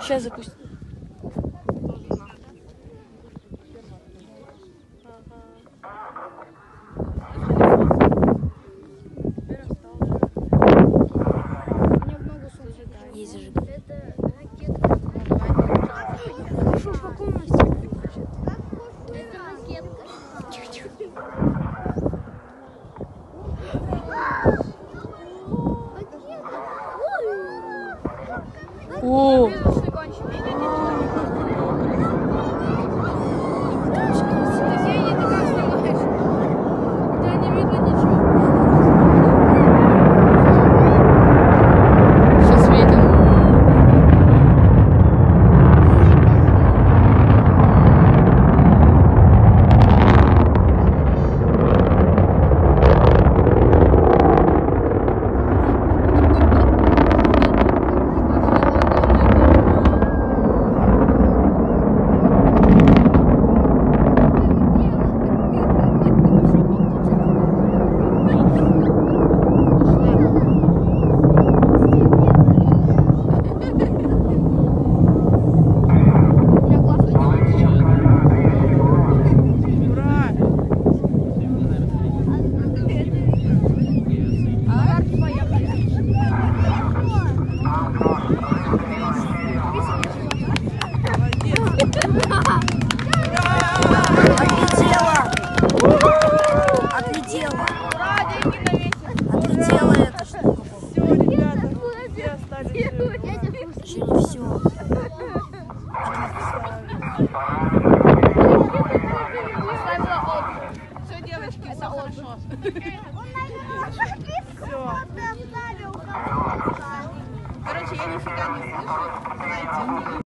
Сейчас запусти. U. Отлетела! Отлетела! Отлетела эта штука. Почему все? Все, девочки, все хорошо. Короче, я нифига не слышу. Знаете,